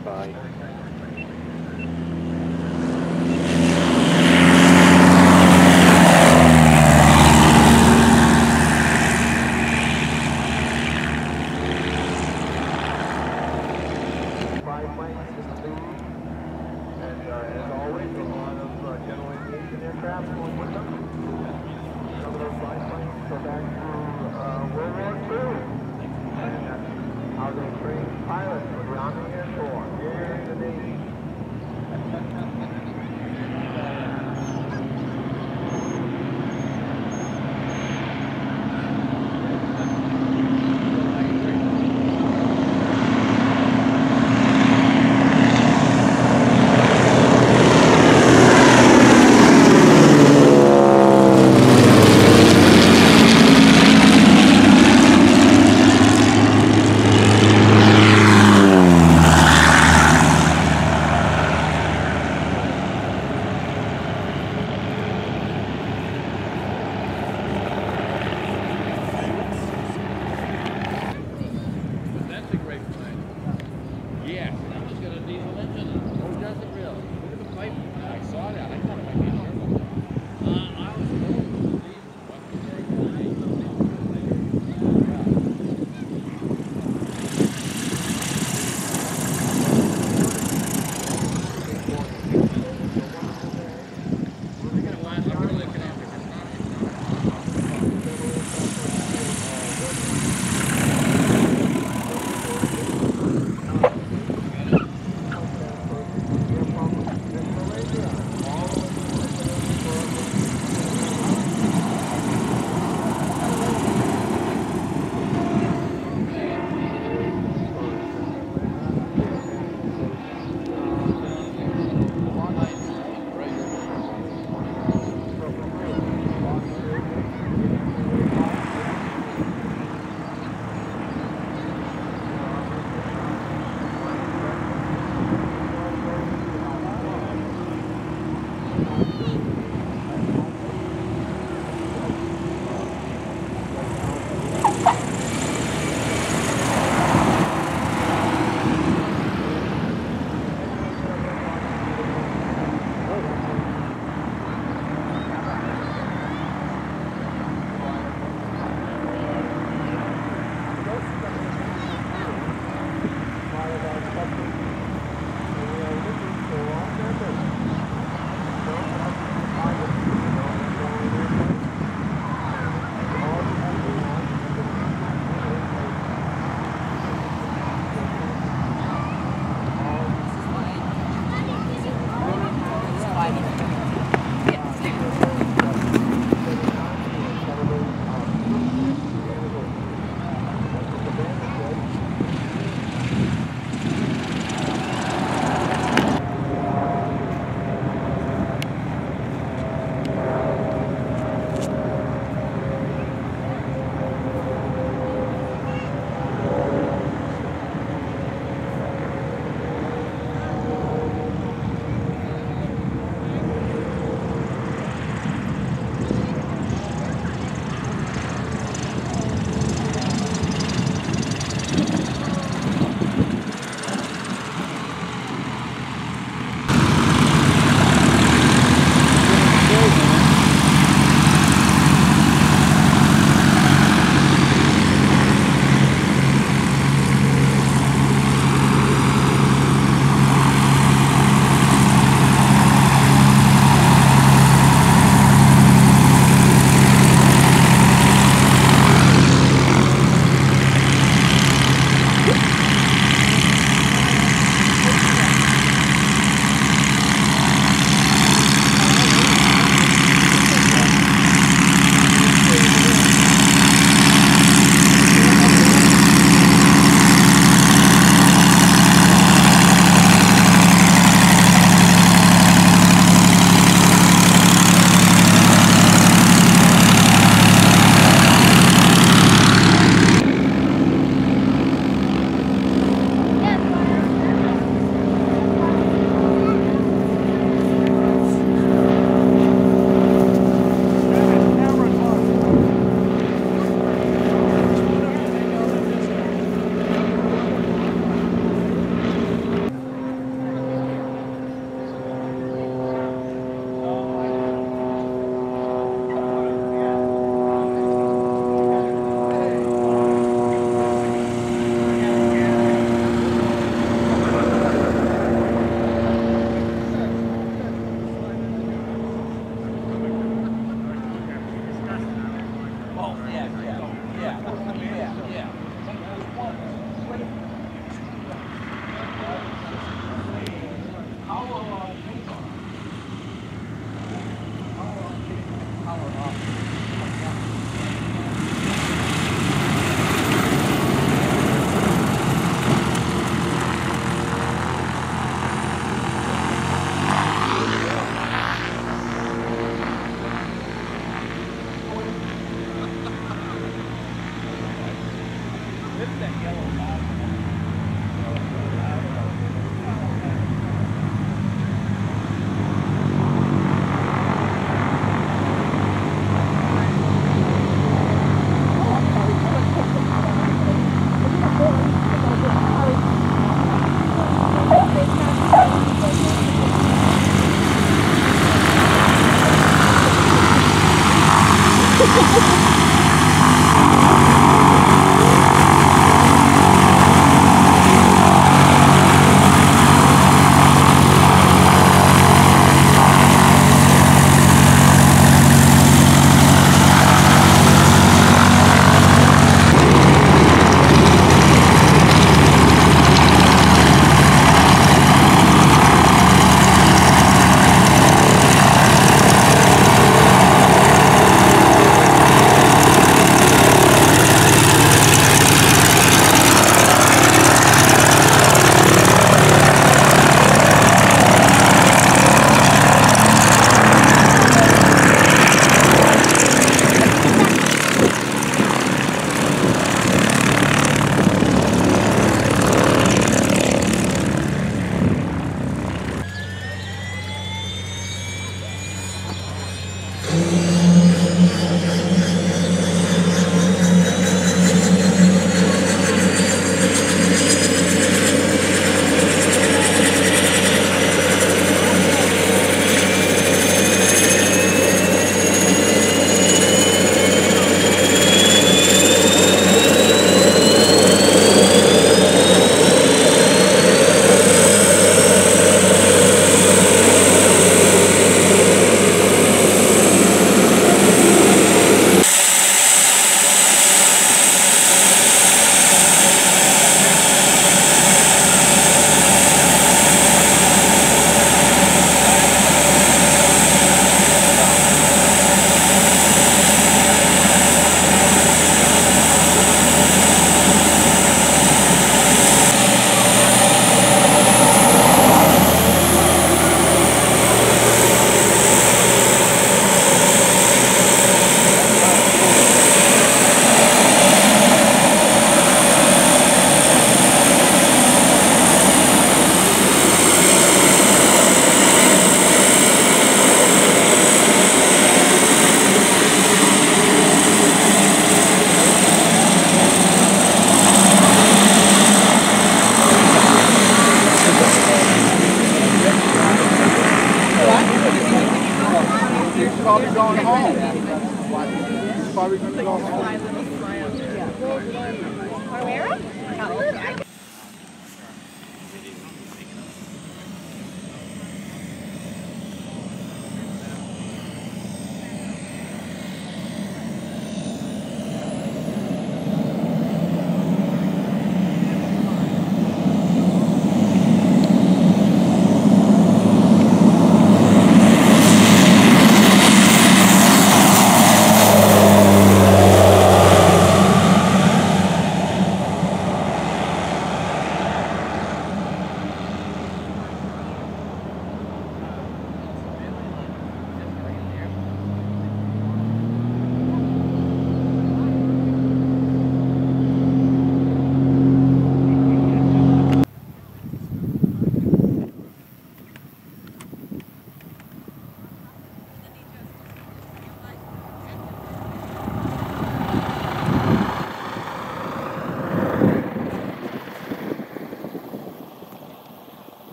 flyby.